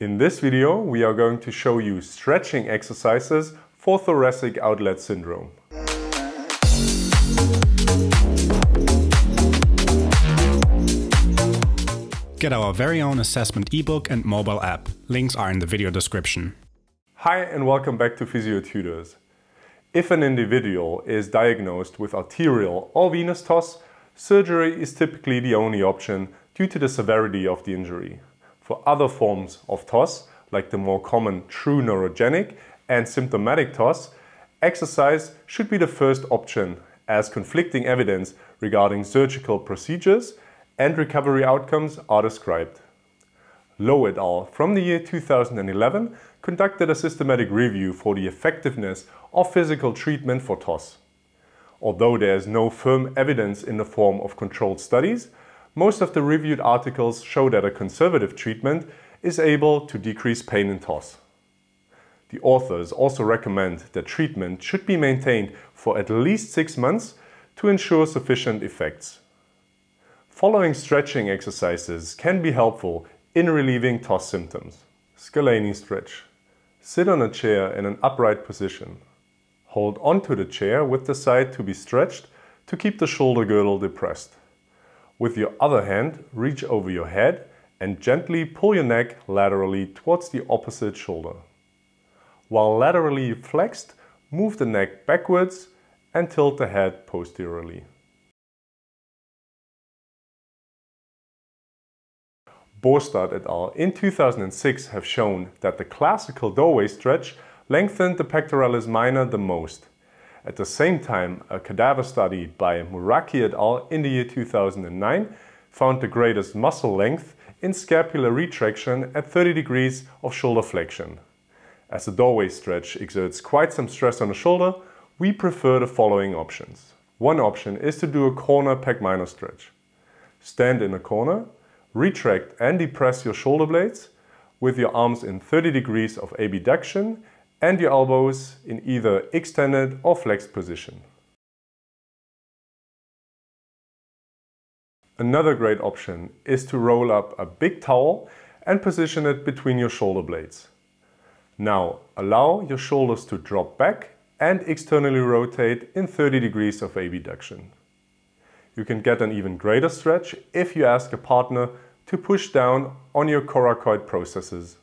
In this video, we are going to show you stretching exercises for thoracic outlet syndrome. Get our very own assessment ebook and mobile app. Links are in the video description. Hi and welcome back to Physio Tutors. If an individual is diagnosed with arterial or venous TOS, surgery is typically the only option due to the severity of the injury. For other forms of TOS, like the more common true neurogenic and symptomatic TOS, exercise should be the first option as conflicting evidence regarding surgical procedures and recovery outcomes are described. Low et al. from the year 2011 conducted a systematic review for the effectiveness of physical treatment for TOS. Although there is no firm evidence in the form of controlled studies, most of the reviewed articles show that a conservative treatment is able to decrease pain and TOS. The authors also recommend that treatment should be maintained for at least six months to ensure sufficient effects. Following stretching exercises can be helpful in relieving TOS symptoms. Scalene stretch. Sit on a chair in an upright position. Hold onto the chair with the side to be stretched to keep the shoulder girdle depressed. With your other hand, reach over your head and gently pull your neck laterally towards the opposite shoulder. While laterally flexed, move the neck backwards and tilt the head posteriorly. Borstad et al. in 2006 have shown that the classical doorway stretch lengthened the pectoralis minor the most. At the same time, a cadaver study by Muraki et al. in the year 2009 found the greatest muscle length in scapular retraction at 30 degrees of shoulder flexion. As the doorway stretch exerts quite some stress on the shoulder, we prefer the following options. One option is to do a corner pec minor stretch. Stand in a corner, retract and depress your shoulder blades with your arms in 30 degrees of abduction and your elbows in either extended or flexed position. Another great option is to roll up a big towel and position it between your shoulder blades. Now allow your shoulders to drop back and externally rotate in 30 degrees of abduction. You can get an even greater stretch if you ask a partner to push down on your coracoid processes.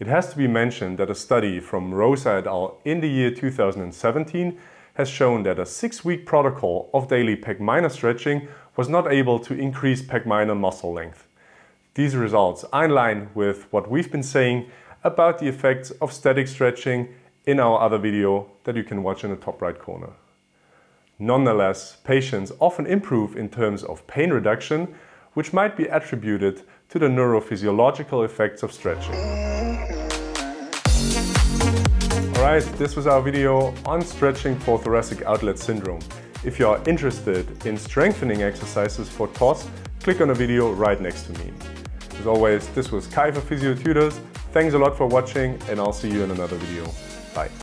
It has to be mentioned that a study from Rosa et al. in the year 2017 has shown that a six-week protocol of daily pec minor stretching was not able to increase pec minor muscle length. These results are in line with what we've been saying about the effects of static stretching in our other video that you can watch in the top right corner. Nonetheless, patients often improve in terms of pain reduction, which might be attributed to the neurophysiological effects of stretching. Alright, this was our video on stretching for thoracic outlet syndrome. If you are interested in strengthening exercises for TOS, click on the video right next to me. As always, this was Kai for Physio Tutors. Thanks a lot for watching and I'll see you in another video. Bye.